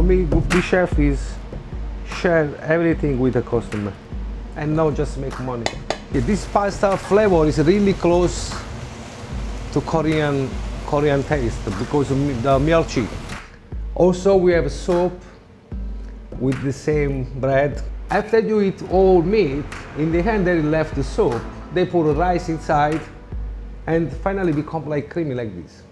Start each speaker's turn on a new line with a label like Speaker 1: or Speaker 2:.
Speaker 1: For me, The chef is share everything with the customer and not just make money. This pasta flavor is really close to Korean Korean taste because of the myeolchi. Also, we have soup with the same bread. After you eat all meat, in the hand they left the soup. They put rice inside and finally become like creamy like this.